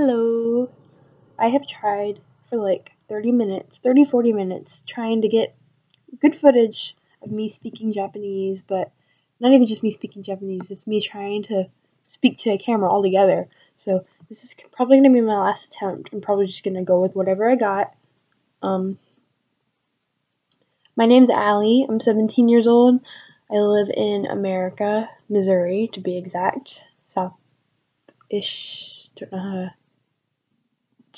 Hello. I have tried for like 30 minutes, 30 40 minutes trying to get good footage of me speaking Japanese, but not even just me speaking Japanese, it's me trying to speak to a camera altogether. So this is probably going to be my last attempt. I'm probably just going to go with whatever I got. Um My name's Ali. I'm 17 years old. I live in America, Missouri to be exact. South-ish. Don't know how to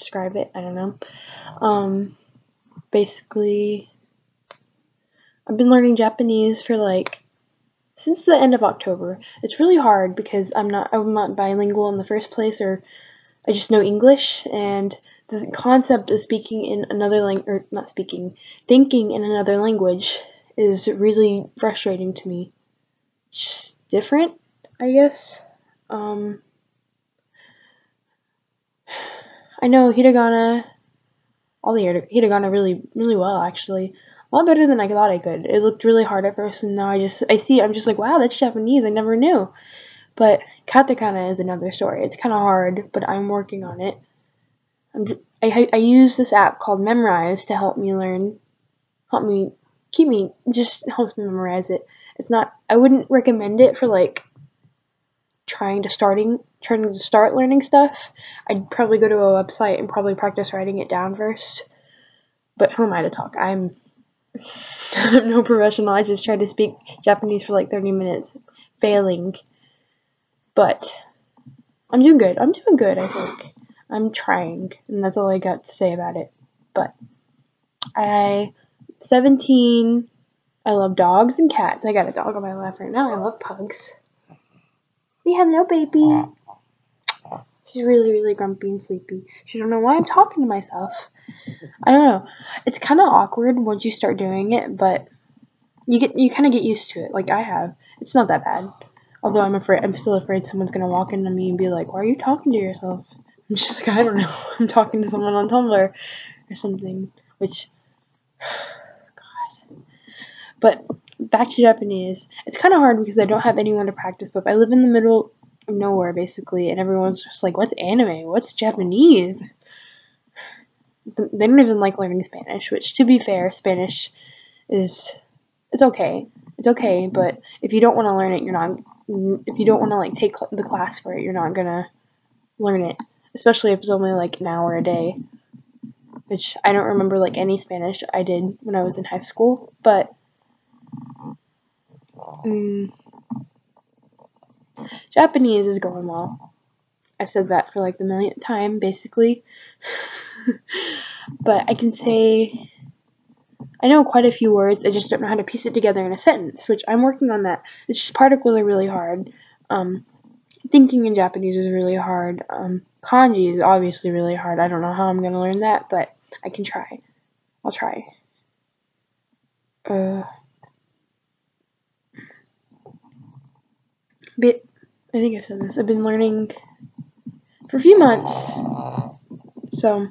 describe it. I don't know. Um, basically, I've been learning Japanese for like since the end of October. It's really hard because I'm not I'm not bilingual in the first place, or I just know English and the concept of speaking in another language, or not speaking, thinking in another language is really frustrating to me. It's different, I guess. Um, I know hiragana, all the hiragana really, really well actually. A lot better than I thought I could. It looked really hard at first, and now I just, I see, I'm just like, wow, that's Japanese. I never knew. But katakana is another story. It's kind of hard, but I'm working on it. I, I use this app called Memrise to help me learn, help me keep me, just helps me memorize it. It's not, I wouldn't recommend it for like trying to starting trying to start learning stuff, I'd probably go to a website and probably practice writing it down first. But who am I to talk? I'm I'm no professional. I just tried to speak Japanese for like 30 minutes, failing. But I'm doing good. I'm doing good, I think. I'm trying, and that's all I got to say about it. But I 17 I love dogs and cats. I got a dog on my lap right now. I love pugs. Say hello, baby. Uh, She's really, really grumpy and sleepy. She don't know why I'm talking to myself. I don't know. It's kind of awkward once you start doing it, but you get you kind of get used to it. Like I have. It's not that bad. Although I'm afraid, I'm still afraid someone's gonna walk into me and be like, "Why are you talking to yourself?" I'm just like, I don't know. I'm talking to someone on Tumblr or something. Which, God. But back to Japanese. It's kind of hard because I don't have anyone to practice with. I live in the middle of nowhere basically, and everyone's just like, "What's anime? What's Japanese?" They don't even like learning Spanish. Which, to be fair, Spanish is it's okay. It's okay, but if you don't want to learn it, you're not. If you don't want to like take the class for it, you're not gonna learn it. Especially if it's only like an hour a day. Which I don't remember like any Spanish I did when I was in high school, but Mm. Japanese is going well. I said that for like the millionth time, basically. but I can say I know quite a few words. I just don't know how to piece it together in a sentence, which I'm working on that. It's just particles are really hard. Um, thinking in Japanese is really hard. Um, kanji is obviously really hard. I don't know how I'm gonna learn that, but I can try. I'll try. Uh. Bit I think I've said this. I've been learning for a few months. So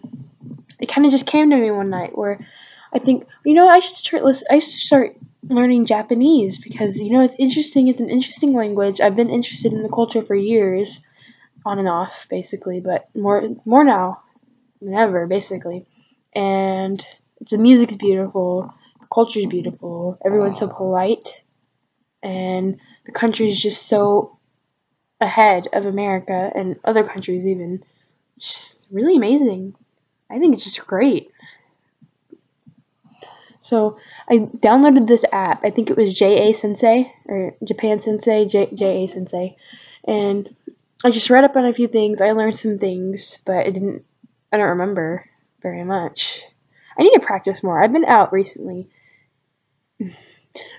it kind of just came to me one night where I think, you know, I should start I should start learning Japanese because you know it's interesting. It's an interesting language. I've been interested in the culture for years, on and off, basically, but more more now than ever, basically. And the music's beautiful, the culture's beautiful, everyone's so polite, and the country is just so ahead of America and other countries even. It's just really amazing. I think it's just great. So I downloaded this app. I think it was JA Sensei or Japan Sensei, J, JA Sensei. And I just read up on a few things. I learned some things, but I didn't I don't remember very much. I need to practice more. I've been out recently.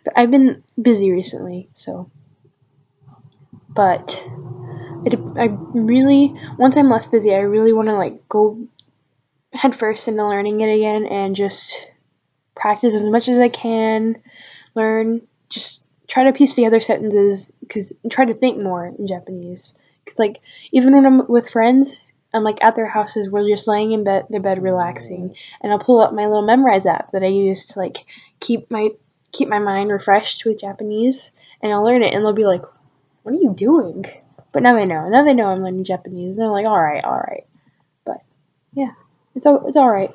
But I've been busy recently, so but it, I really once I'm less busy, I really want to like go headfirst into learning it again and just practice as much as I can, learn, just try to piece together sentences because try to think more in Japanese. Cause like even when I'm with friends, I'm like at their houses, we're just laying in bed, their bed, relaxing, and I'll pull up my little Memrise app that I use to like keep my keep my mind refreshed with Japanese, and I'll learn it, and they'll be like, what are you doing? But now they know. Now they know I'm learning Japanese. And they're like, all right, all right. But yeah, it's all, it's alright.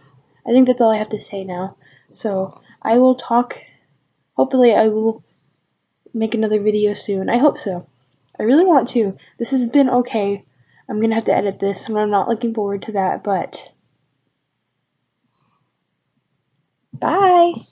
I think that's all I have to say now. So, I will talk, hopefully I will make another video soon. I hope so. I really want to. This has been okay. I'm gonna have to edit this, and I'm not looking forward to that, but... Bye!